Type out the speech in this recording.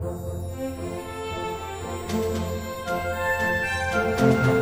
Thank you.